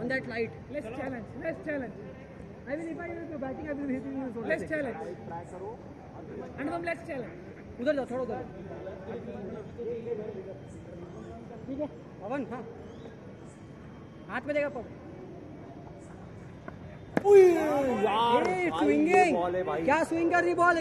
On that light. Let's challenge. Let's challenge. I mean, if I will batting, I will hit you. So let's challenge. Anupam, let's challenge. उधर जाओ थोड़ा उधर ठीक है पवन हाँ हाथ में देगा पवन यार क्या स्विंग कर रही बॉल